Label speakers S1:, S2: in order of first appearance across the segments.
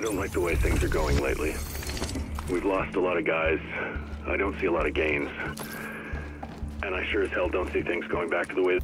S1: I don't like the way things are going lately. We've lost a lot of guys. I don't see a lot of gains. And I sure as hell don't see things going back to the way...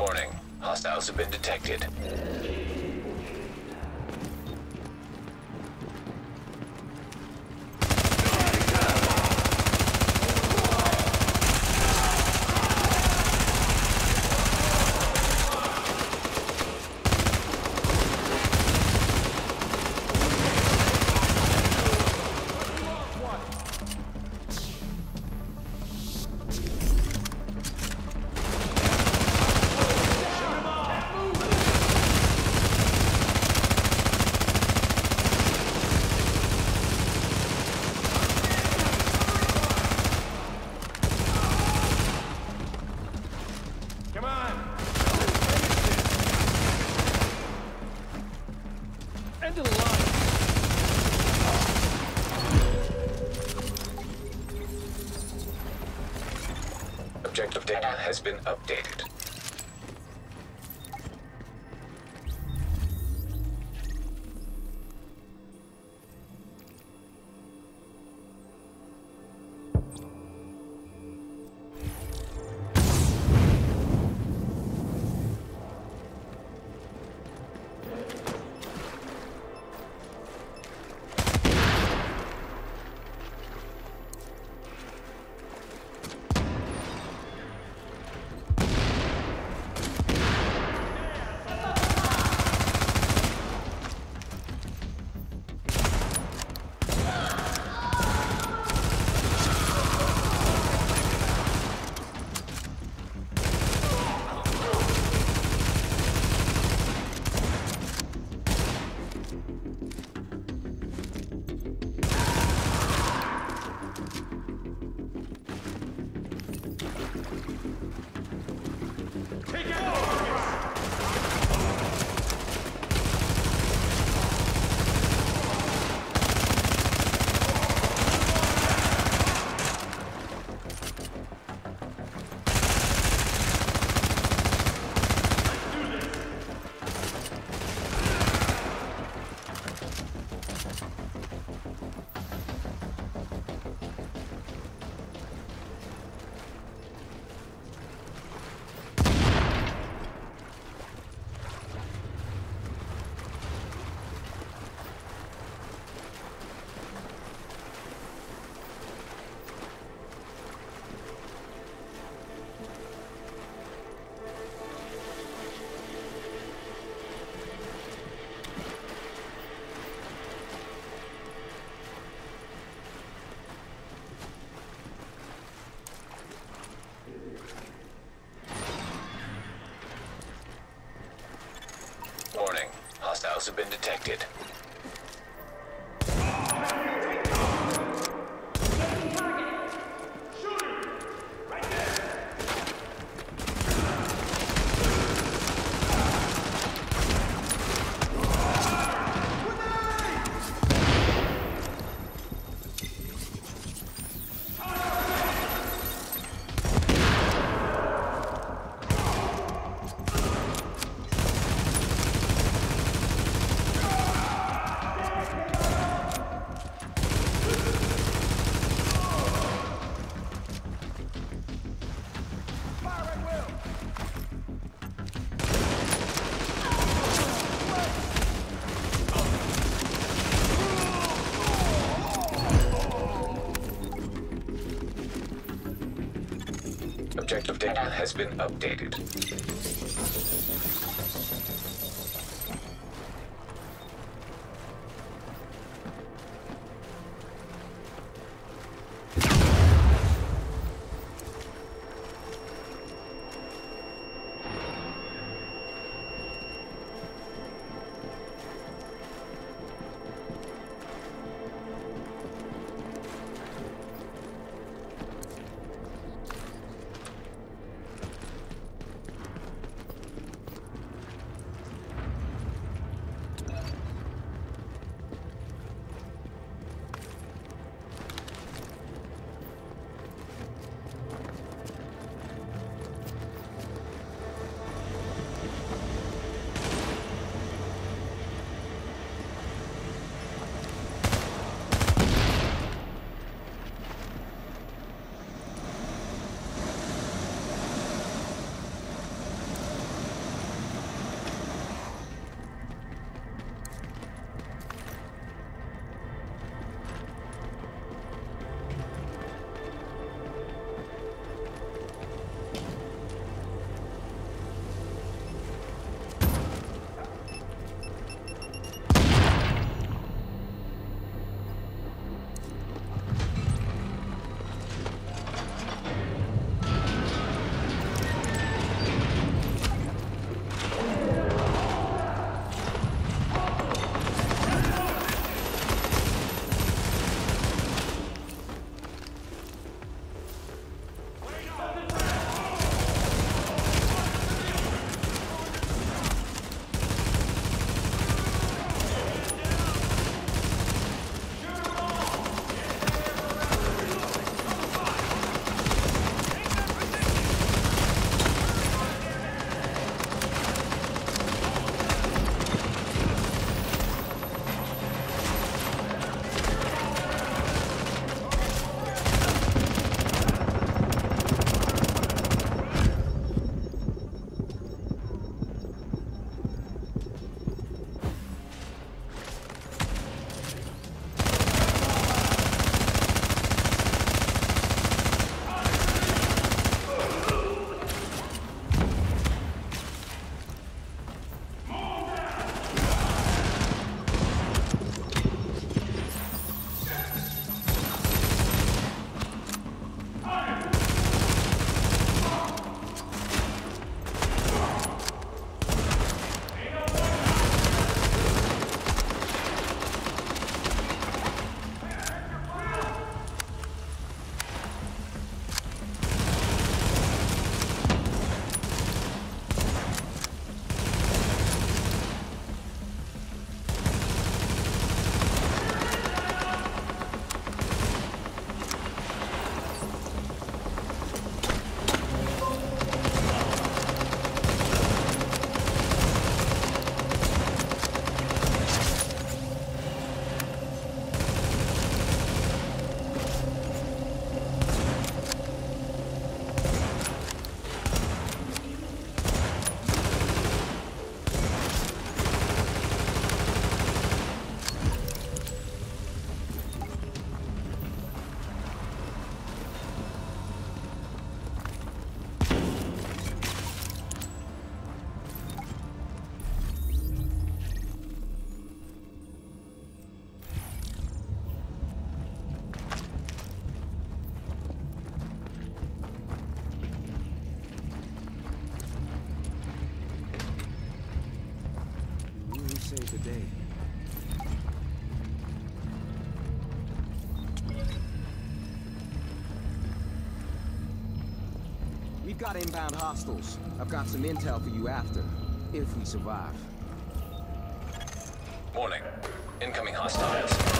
S2: Warning. Hostiles have been detected. Has been detected. data has been updated.
S3: Got inbound hostiles. I've got some intel for you after, if we survive.
S2: Warning. Incoming hostiles.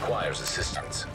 S2: Requires assistance.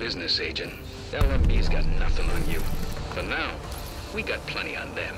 S4: Business, Agent. LMB's got nothing on you. For now, we got plenty on them.